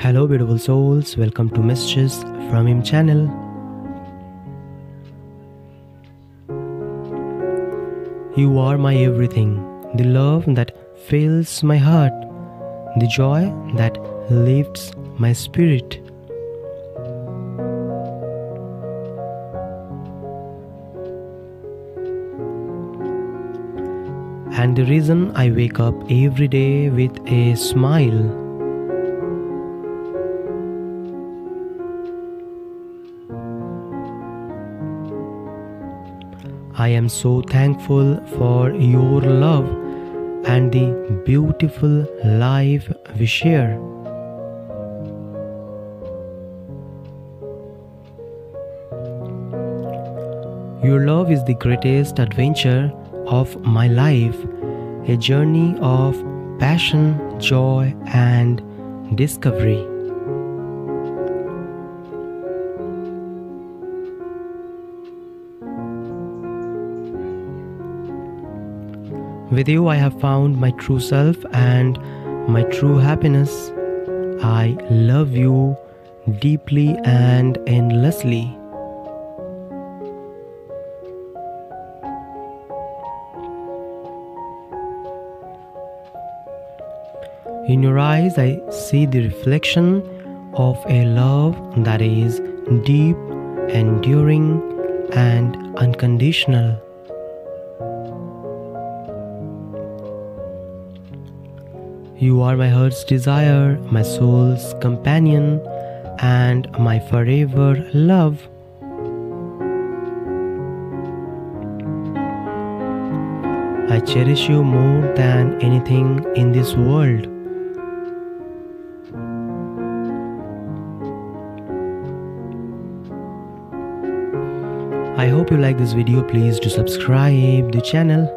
Hello, beautiful souls. Welcome to Messages from Him channel. You are my everything, the love that fills my heart, the joy that lifts my spirit. And the reason I wake up every day with a smile. I am so thankful for your love and the beautiful life we share. Your love is the greatest adventure of my life, a journey of passion, joy, and discovery. With you, I have found my true self and my true happiness. I love you deeply and endlessly. In your eyes, I see the reflection of a love that is deep, enduring, and unconditional. You are my heart's desire, my soul's companion, and my forever love. I cherish you more than anything in this world. I hope you like this video. Please do subscribe the channel.